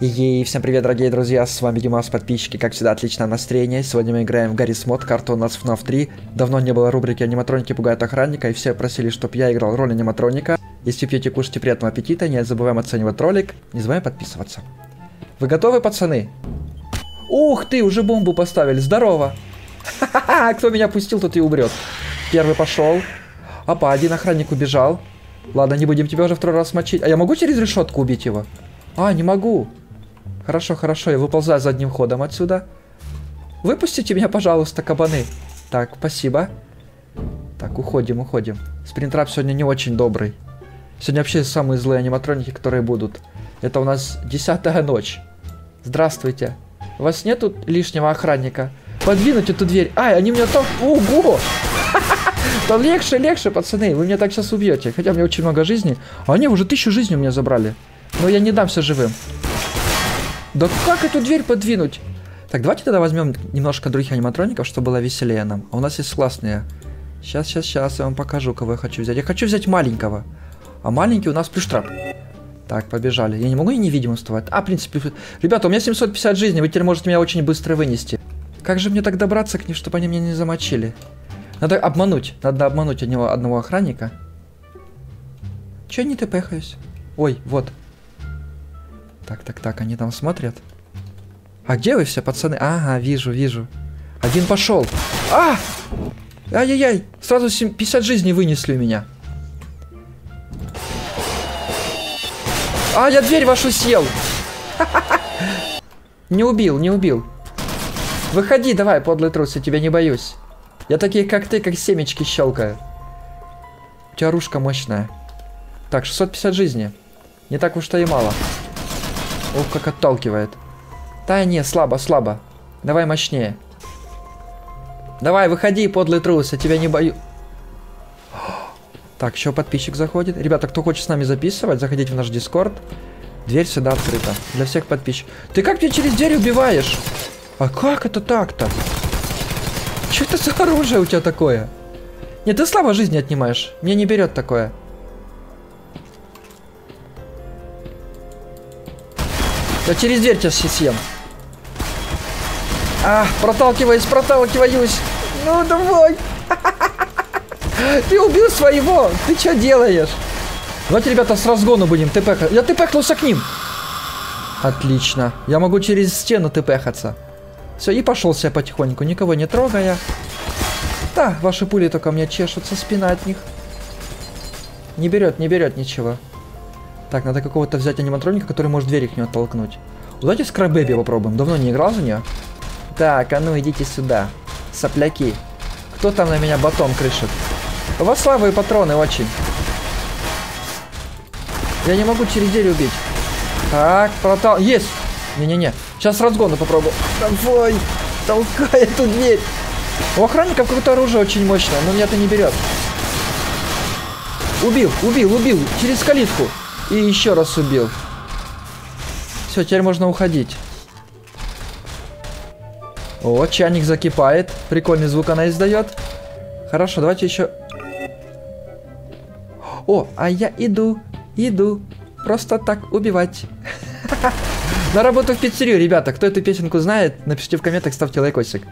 И всем привет, дорогие друзья, с вами Димас, подписчики, как всегда, отличное настроение. Сегодня мы играем в Гаррис Мод, карта у нас FNAF 3. Давно не было рубрики «Аниматроники пугают охранника», и все просили, чтобы я играл роль аниматроника. Если пьете, кушайте приятного аппетита, не забываем оценивать ролик, не забываем подписываться. Вы готовы, пацаны? Ух ты, уже бомбу поставили, здорово! Ха-ха-ха, кто меня пустил, тот и умрет. Первый пошел. Опа, один охранник убежал. Ладно, не будем тебя уже второй раз мочить. А я могу через решетку убить его? А, не могу. Хорошо, хорошо, я выползаю задним ходом отсюда. Выпустите меня, пожалуйста, кабаны. Так, спасибо. Так, уходим, уходим. Спринтрап сегодня не очень добрый. Сегодня вообще самые злые аниматроники, которые будут. Это у нас десятая ночь. Здравствуйте. У вас нету лишнего охранника? Подвинуть эту дверь. Ай, они меня там... Ого! Да легче, легче, пацаны. Вы меня так сейчас убьете. Хотя у меня очень много жизни. А они уже тысячу жизней у меня забрали. Но я не дамся живым. Да как эту дверь подвинуть? Так, давайте тогда возьмем немножко других аниматроников, чтобы было веселее нам. А у нас есть классные. Сейчас, сейчас, сейчас я вам покажу, кого я хочу взять. Я хочу взять маленького. А маленький у нас плюс трап. Так, побежали. Я не могу и невидимствовать. А, в принципе, ребята, у меня 750 жизней, вы теперь можете меня очень быстро вынести. Как же мне так добраться к ним, чтобы они меня не замочили? Надо обмануть. Надо обмануть одного, одного охранника. Че не тпхаюсь? Ой, вот. Так, так, так, они там смотрят. А где вы все, пацаны? Ага, вижу, вижу. Один пошел. А! Ай-яй-яй! Сразу 50 жизней вынесли у меня. А, я дверь вашу съел. Не убил, не убил. Выходи, давай, подлый трус, я тебя не боюсь. Я такие, как ты, как семечки щелкаю. У тебя ружка мощная. Так, 650 жизней. Не так уж-то и мало. Ох, как отталкивает. Да не, слабо, слабо. Давай мощнее. Давай, выходи, подлый трус, я тебя не бою. Так, еще подписчик заходит. Ребята, кто хочет с нами записывать, заходите в наш дискорд. Дверь всегда открыта. Для всех подписчиков. Ты как меня через дверь убиваешь? А как это так-то? Что это за оружие у тебя такое? Нет, ты слабо жизни отнимаешь. Мне не берет такое. Я через дверь тебя съем. А, проталкиваюсь, проталкиваюсь. Ну, давай. Ты убил своего. Ты что делаешь? Давайте, ребята, с разгону будем тпх. Я тпхнулся к ним. Отлично. Я могу через стену тпхаться. Все, и пошел себя потихоньку, никого не трогая. Да, ваши пули только мне чешутся, спина от них. Не берет, не берет ничего. Так, надо какого-то взять аниматроника, который может дверь их не оттолкнуть. Давайте с Крабэби попробуем. Давно не играл за нее. Так, а ну идите сюда. Сопляки. Кто там на меня батон крышит? У вас слабые патроны очень. Я не могу через дверь убить. Так, протал... Есть! Не-не-не. Сейчас разгоны попробую. Давай! Толкай эту дверь! У охранников какое-то оружие очень мощное, но меня это не берет. Убил, убил, убил. Через калитку. И еще раз убил. Все, теперь можно уходить. О, чайник закипает. Прикольный звук она издает. Хорошо, давайте еще... О, а я иду, иду. Просто так убивать. На работу в пиццерию, ребята. Кто эту песенку знает, напишите в комментах, ставьте лайкосик.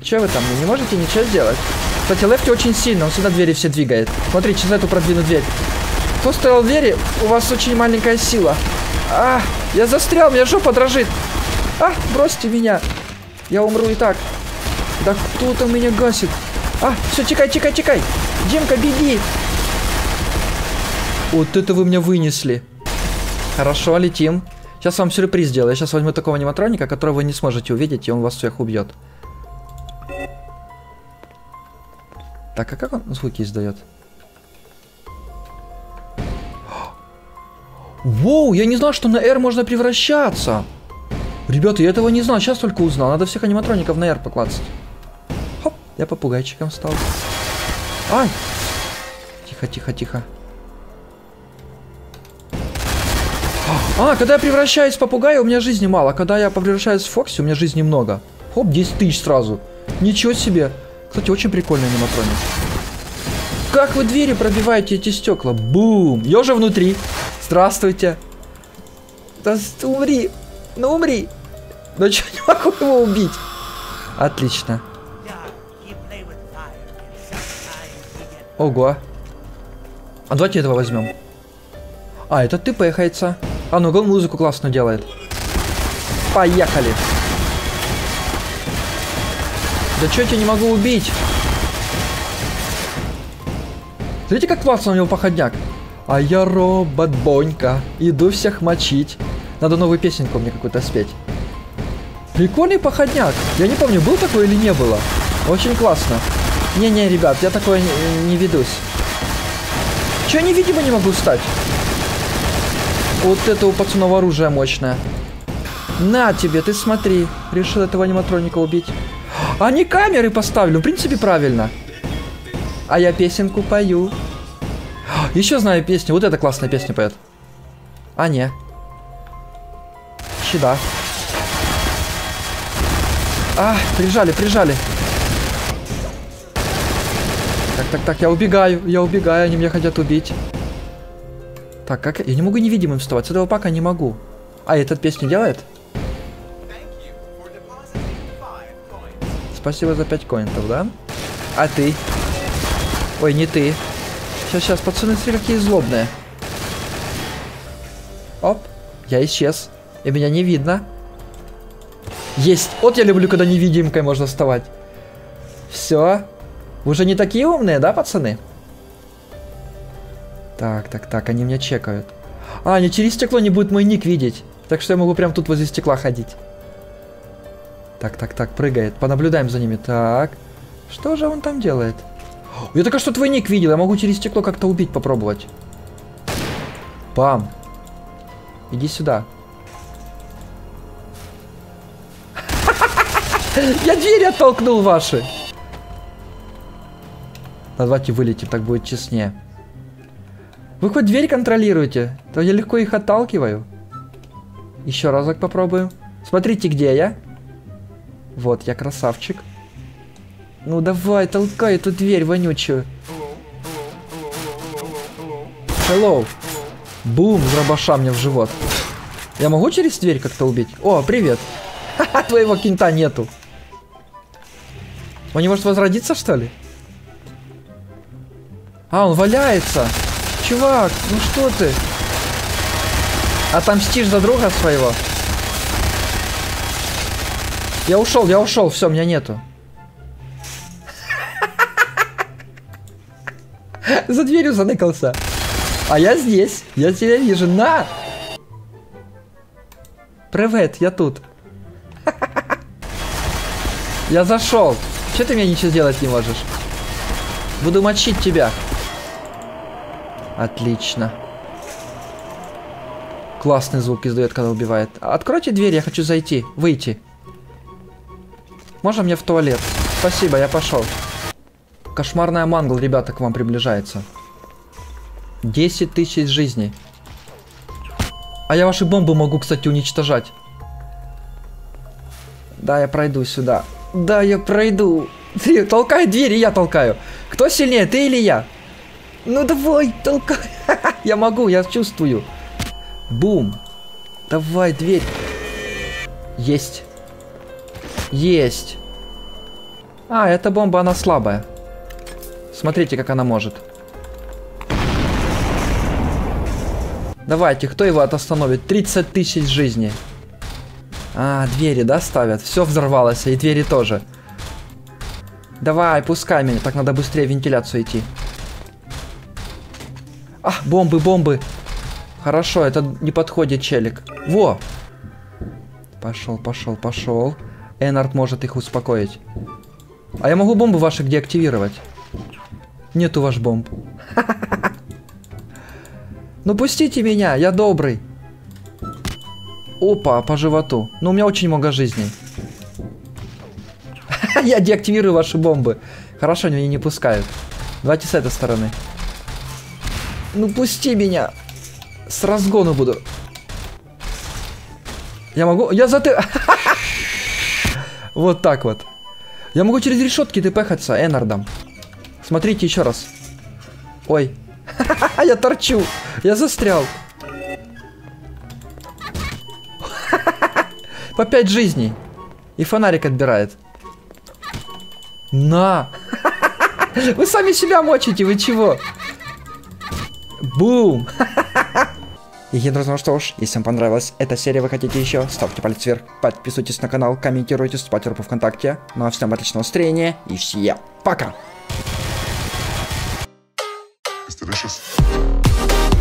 Че вы там, не можете ничего сделать? Кстати, Лефти очень сильно, он всегда двери все двигает. Смотри, сейчас эту продвину дверь. Кто строил двери? У вас очень маленькая сила. А, я застрял, меня жопа дрожит. А, бросьте меня. Я умру и так. Да кто там меня гасит? А, все, чекай, чекай, чекай. Димка, беги. Вот это вы меня вынесли. Хорошо, летим. Сейчас вам сюрприз сделаю. Я сейчас возьму такого аниматроника, которого вы не сможете увидеть, и он вас всех убьет. Так, а как он звуки издает? Воу, я не знал, что на R можно превращаться. Ребята, я этого не знал, сейчас только узнал. Надо всех аниматроников на R поклацать. Хоп, я попугайчиком стал. Ай! Тихо, тихо, тихо. А, когда я превращаюсь в попугая, у меня жизни мало. Когда я превращаюсь в Фокси, у меня жизни много. Хоп, 10 тысяч сразу. Ничего себе. Кстати, очень прикольный аниматроник. Как вы двери пробиваете эти стекла? Бум! Я уже внутри. Здравствуйте. Да умри! Ну умри! Ну чё, не могу его убить? Отлично. Ого. А давайте этого возьмем. А, это ты поехается. А, ну он музыку классно делает. Поехали. Да чё я тебя не могу убить? Смотрите, как классно у него походняк. А я робот Бонька, иду всех мочить. Надо новую песенку мне какую-то спеть. Прикольный походняк. Я не помню, был такой или не было. Очень классно. Не-не, ребят, я такое не, не ведусь. Че невидимо не могу стать? Вот это у пацанов оружие мощное. На тебе, ты смотри. Решил этого аниматроника убить. Они камеры поставили, в принципе, правильно. А я песенку пою. Еще знаю песню. Вот эта классная песня поет. А, не. Щеда. А, прижали, прижали. Так, так, так, я убегаю, я убегаю, они меня хотят убить. Так, как? Я не могу невидимым вставать, с этого пока не могу. А, этот песню делает? Спасибо за 5 коинтов, да? А ты? Ой, не ты. Сейчас, сейчас, пацаны, смотри, какие злобные. Оп, я исчез. И меня не видно. Есть. Вот я люблю, когда невидимкой можно вставать. Все. Вы уже не такие умные, да, пацаны? Так, так, так, они меня чекают. А, они через стекло не будут мой ник видеть. Так что я могу прям тут возле стекла ходить. Так, так, так, прыгает. Понаблюдаем за ними. Так. Что же он там делает? Я только что твой ник видел. Я могу через стекло как-то убить, попробовать. Пам. Иди сюда. Я двери оттолкнул ваши. Давайте вылетим, так будет честнее. Вы хоть дверь контролируете, то я легко их отталкиваю. Еще разок попробую. Смотрите, где я. Вот, я красавчик. Ну давай, толкай эту дверь вонючую. Hello. Бум, дробаша мне в живот. Я могу через дверь как-то убить? О, привет. Ха-ха, твоего кинта нету. Он не может возродиться, что ли? А, он валяется. Чувак, ну что ты? Отомстишь за друга своего? Я ушел, я ушел, все, меня нету. За дверью заныкался. А я здесь, я тебя вижу, на! Привет, я тут. Я зашел. Че ты мне ничего сделать не можешь? Буду мочить тебя. Отлично. Классный звук издает, когда убивает. Откройте дверь, я хочу зайти, выйти. Можно мне в туалет? Спасибо, я пошел. Кошмарная мангл, ребята, к вам приближается. 10 тысяч жизней. А я ваши бомбы могу, кстати, уничтожать. Да, я пройду сюда. Да, я пройду. Ты толкай двери, я толкаю. Кто сильнее, ты или я? Ну давай, толкай. я могу, я чувствую. Бум. Давай, дверь. Есть. Есть. А, эта бомба, она слабая. Смотрите, как она может. Давайте, кто его остановит? 30 тысяч жизней. А, двери, да, ставят? Все взорвалось, и двери тоже. Давай, пускай меня. Так, надо быстрее в вентиляцию идти. А, бомбы, бомбы. Хорошо, это не подходит, челик. Во! Пошел, пошел, пошел. Энард может их успокоить. А я могу бомбы ваши где активировать? Нету ваш бомб. Ну пустите меня, я добрый. Опа, по животу. Ну у меня очень много жизней. Я деактивирую ваши бомбы. Хорошо, они меня не пускают. Давайте с этой стороны. Ну пусти меня. С разгону буду. Я могу... Я за ты... Вот так вот. Я могу через решетки тпхаться Энардом. Смотрите еще раз. Ой. Я торчу. Я застрял. По 5 жизней. И фонарик отбирает. На! Вы сами себя мочите, вы чего? Бум! И, друзья, ну что ж, если вам понравилась эта серия, вы хотите еще, ставьте палец вверх, подписывайтесь на канал, комментируйте, вступайте в группу ВКонтакте. Ну а всем отличного настроения и всем пока! It's delicious.